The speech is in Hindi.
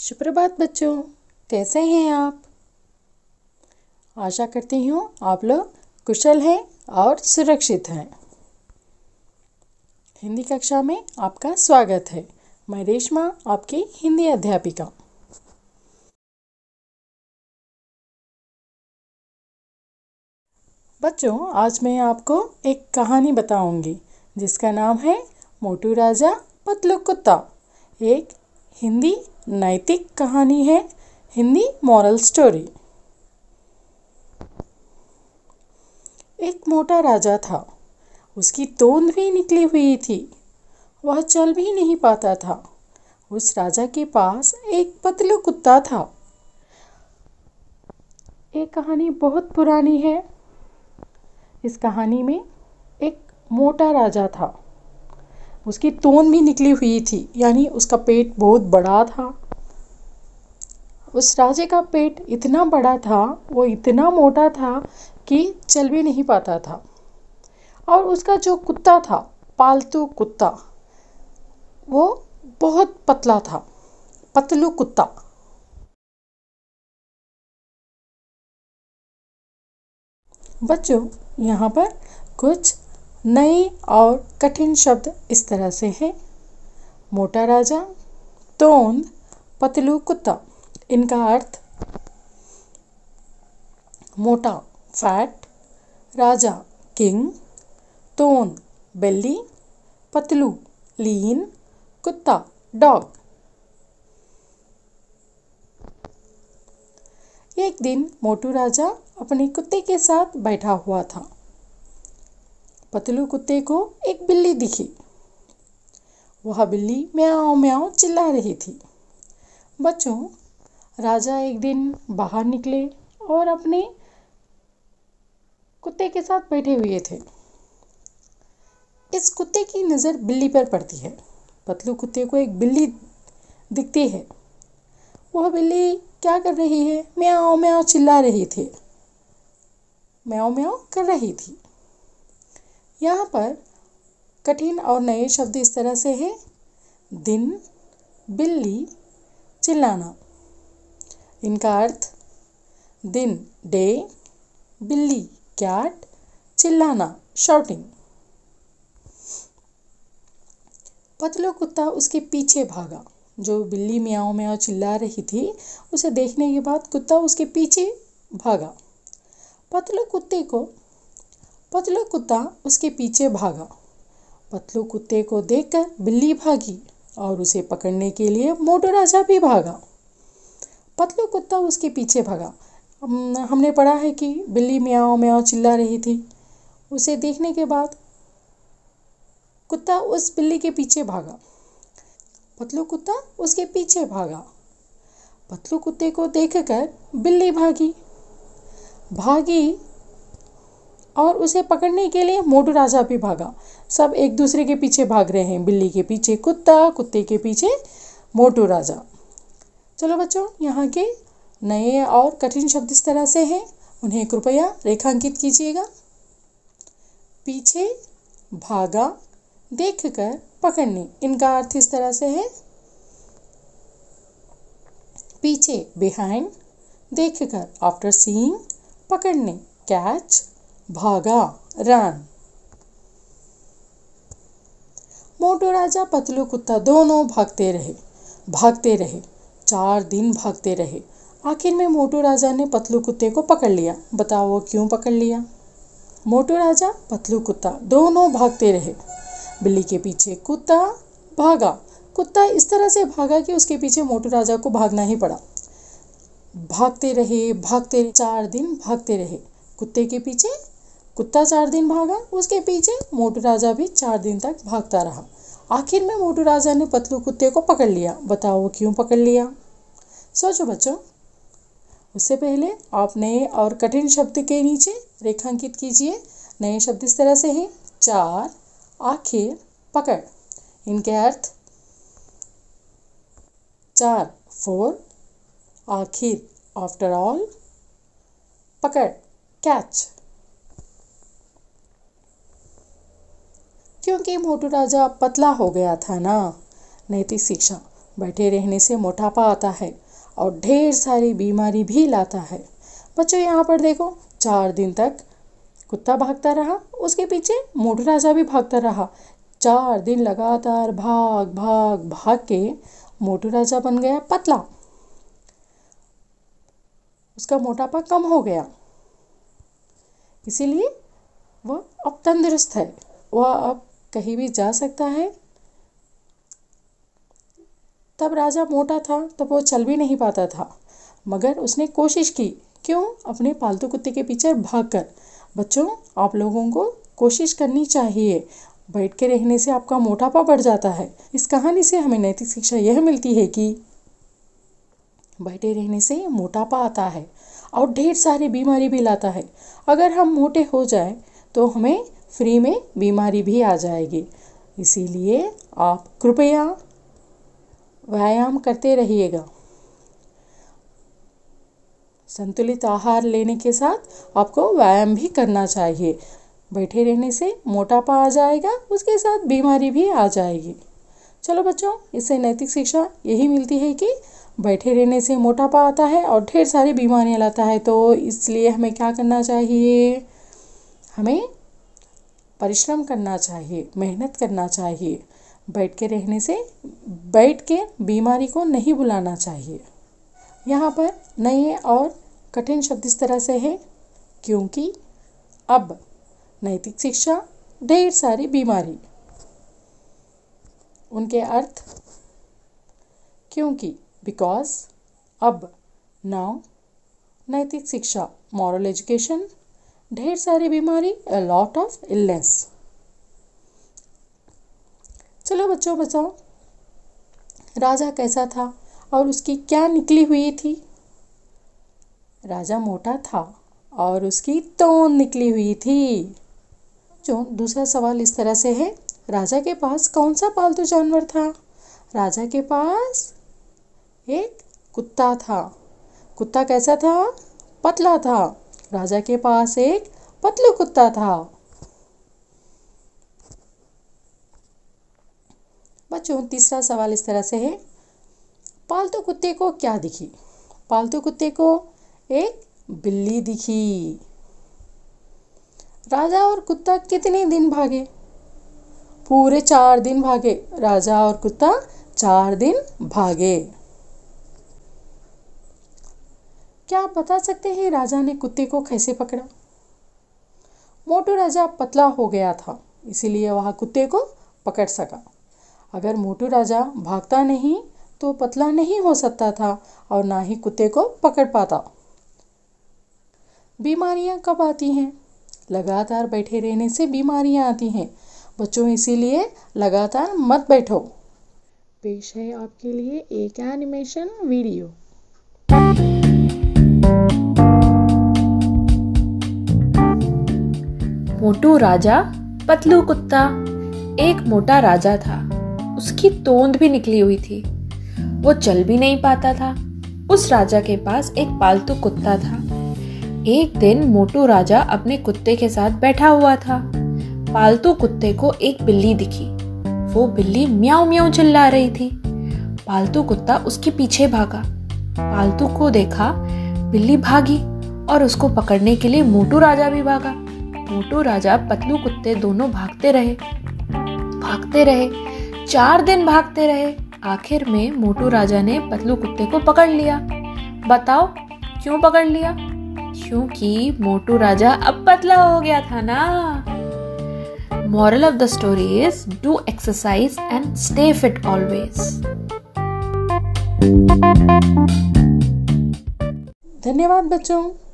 सुप्रभात बच्चों, कैसे हैं आप? आशा करती हूँ आप लोग कुशल हैं और सुरक्षित हैं। हिंदी कक्षा में आपका स्वागत है। मैं रेशमा, आपकी हिंदी अध्यापिका। बच्चों, आज मैं आपको एक कहानी बताऊँगी, जिसका नाम है मोटू राजा पतलू कुत्ता। एक हिंदी नैतिक कहानी है हिंदी मॉरल स्टोरी एक मोटा राजा था। उसकी तोंद भी निकली हुई थी। वह चल भी नहीं पाता था। उस राजा के पास एक पतलू कुत्ता था। ये कहानी बहुत पुरानी है। इस कहानी में एक मोटा राजा था। उसकी तोन भी निकली हुई थी, यानी उसका पेट बहुत बड़ा था। उस राजे का पेट इतना बड़ा था, वो इतना मोटा था कि चल भी नहीं पाता था। और उसका जो कुत्ता था, पालतू कुत्ता, वो बहुत पतला था, पतलू कुत्ता। बच्चों, यहाँ पर कुछ नए और कठिन शब्द इस तरह से हैं। मोटा राजा तोंद पतलू कुत्ता, इनका अर्थ मोटा फैट राजा किंग तोंद बेली पतलू लीन कुत्ता डॉग एक दिन मोटू राजा अपने कुत्ते के साथ बैठा हुआ था। पतलू कुत्ते को एक बिल्ली दिखी। वह बिल्ली म्याओ म्याओ चिल्ला रही थी। बच्चों, राजा एक दिन बाहर निकले और अपने कुत्ते के साथ बैठे हुए थे। इस कुत्ते की नज़र बिल्ली पर पड़ती है। पतलू कुत्ते को एक बिल्ली दिखती है। वह बिल्ली क्या कर रही है? म्याओ म्याओ चिल्ला रही थी। म्याओ म्याओ कर रही थी। यहाँ पर कठिन और नए शब्द इस तरह से है। दिन, बिल्ली, चिल्लाना। इनका अर्थ, दिन, डे, बिल्ली, कैट, चिल्लाना, शॉटिंग। पतलू कुत्ता उसके पीछे भागा। जो बिल्ली म्याओ म्याओ चिल्ला रही थी, उसे देखने के बाद कुत्ता उसके पीछे भागा। पतलू कुत्ते को पतलू कुत्ता उसके पीछे भागा। पतलू कुत्ते को देखकर बिल्ली भागी और उसे पकड़ने के लिए मोटू राजा भी भागा। पतलू कुत्ता उसके पीछे भागा। हमने पढ़ा है कि बिल्ली म्याओ म्याओ चिल्ला रही थी। उसे देखने के बाद कुत्ता उस बिल्ली के पीछे भागा। पतलू कुत्ता उसके पीछे भागा। पतलू कुत्ते को देखकर बिल्ली भागी। भागी और उसे पकड़ने के लिए मोटू राजा भी भागा। सब एक दूसरे के पीछे भाग रहे हैं। बिल्ली के पीछे कुत्ता, कुत्ते के पीछे मोटू राजा। चलो बच्चों, यहाँ के नए और कठिन शब्द इस तरह से हैं। उन्हें कृपया रेखांकित कीजिएगा। पीछे भागा, देखकर पकड़ने। इनका अर्थ इस तरह से है। पीछे बिहाइंड देखकर आफ्टर सीइंग पकड़ने। कैच भागा, रन। मोटू राजा, पतलू, कुत्ता दोनों भागते रहे भागते रहे, चार दिन भागते रहे। आखिर में मोटू राजा ने पतलू कुत्ते को पकड़ लिया। बताओ क्यों पकड़ लिया? मोटू राजा, पतलू कुत्ता दोनों भागते रहे। बिल्ली के पीछे कुत्ता भागा। कुत्ता इस तरह से भागा कि उसके पीछे मोटू राजा को भागना ही पड़ा। भागते रहे भागते रहे, चार दिन भागते रहे। कुत्ते के पीछे कुत्ता चार दिन भागा, उसके पीछे मोटू राजा भी चार दिन तक भागता रहा। आखिर में मोटू राजा ने पतलू कुत्ते को पकड़ लिया। बताओ क्यों पकड़ लिया? सोचो बच्चों, उससे पहले आप नए और कठिन शब्द के नीचे रेखांकित कीजिए। नए शब्द इस तरह से हैं, चार, आखिर, पकड़। इनके अर्थ, चार, फोर, आखिर आफ्टर ऑल पकड़ कैच क्योंकि मोटू राजा पतला हो गया था ना? नैतिक शिक्षा, बैठे रहने से मोटापा आता है और ढेर सारी बीमारी भी लाता है। बच्चों, यहाँ पर देखो, चार दिन तक कुत्ता भागता रहा, उसके पीछे मोटू राजा भी भागता रहा। चार दिन लगातार भाग भाग भाग के मोटू राजा बन गया पतला। उसका मोटापा कम हो गया। इसीलिए वह अब तंदुरुस्त है। वह अब कहीं भी जा सकता है। तब राजा मोटा था, तब वो चल भी नहीं पाता था। मगर उसने कोशिश की, क्यों? अपने पालतू कुत्ते के पीछे भागकर। बच्चों, आप लोगों को कोशिश करनी चाहिए। बैठ के रहने से आपका मोटापा बढ़ जाता है। इस कहानी से हमें नैतिक शिक्षा यह मिलती है कि बैठे रहने से मोटापा आता है और ढेर सारी बीमारी भी लाता है। अगर हम मोटे हो जाए तो हमें फ्री में बीमारी भी आ जाएगी। इसीलिए आप कृपया व्यायाम करते रहिएगा। संतुलित आहार लेने के साथ आपको व्यायाम भी करना चाहिए। बैठे रहने से मोटापा आ जाएगा, उसके साथ बीमारी भी आ जाएगी। चलो बच्चों, इससे नैतिक शिक्षा यही मिलती है कि बैठे रहने से मोटापा आता है और ढेर सारी बीमारियाँ लाता है तो इसलिए हमें क्या करना चाहिए? हमें परिश्रम करना चाहिए, मेहनत करना चाहिए। बैठ के रहने से बैठ के बीमारी को नहीं बुलाना चाहिए। यहाँ पर नए और कठिन शब्द इस तरह से है, क्योंकि अब नैतिक शिक्षा ढेर सारी बीमारी। उनके अर्थ, क्योंकि बिकॉज़ अब नाउ नैतिक शिक्षा मॉरल एजुकेशन ढेर सारी बीमारी अ लॉट ऑफ़ इलनेस चलो बच्चों, बचाओ। राजा कैसा था और उसकी क्या निकली हुई थी? राजा मोटा था और उसकी तोन निकली हुई थी। जो दूसरा सवाल इस तरह से है, राजा के पास कौन सा पालतू जानवर था? राजा के पास एक कुत्ता था। कुत्ता कैसा था? पतला था। राजा के पास एक पतलू कुत्ता था। बच्चों, तीसरा सवाल इस तरह से है, पालतू कुत्ते को क्या दिखी? पालतू कुत्ते को एक बिल्ली दिखी। राजा और कुत्ता कितने दिन भागे? पूरे चार दिन भागे। राजा और कुत्ता चार दिन भागे। क्या आप बता सकते हैं राजा ने कुत्ते को कैसे पकड़ा? मोटू राजा पतला हो गया था, इसीलिए वह कुत्ते को पकड़ सका। अगर मोटू राजा भागता नहीं तो पतला नहीं हो सकता था और ना ही कुत्ते को पकड़ पाता। बीमारियाँ कब आती हैं? लगातार बैठे रहने से बीमारियाँ आती हैं। बच्चों, इसीलिए लगातार मत बैठो। पेश है आपके लिए एक एनिमेशन वीडियो। मोटू राजा, पतलू कुत्ता। एक मोटा राजा था। उसकी तोंद भी निकली हुई थी। वो चल भी नहीं पाता था। उस राजा के पास एक पालतू कुत्ता था। एक दिन मोटू राजा अपने कुत्ते के साथ बैठा हुआ था। पालतू कुत्ते को एक बिल्ली दिखी। वो बिल्ली म्याऊ म्याऊ चिल्ला रही थी। पालतू कुत्ता उसके पीछे भागा। पालतू को देखा बिल्ली भागी और उसको पकड़ने के लिए मोटू राजा भी भागा। मोटू राजा पतलू कुत्ते दोनों भागते रहे। भागते रहे। चार दिन भागते रहे। आखिर में मोटू राजा ने पतलू कुत्ते को पकड़ लिया। बताओ, क्यों पकड़ लिया? क्योंकि मोटू राजा अब पतला हो गया था ना। Moral of the story is do exercise and stay fit always धन्यवाद बच्चों।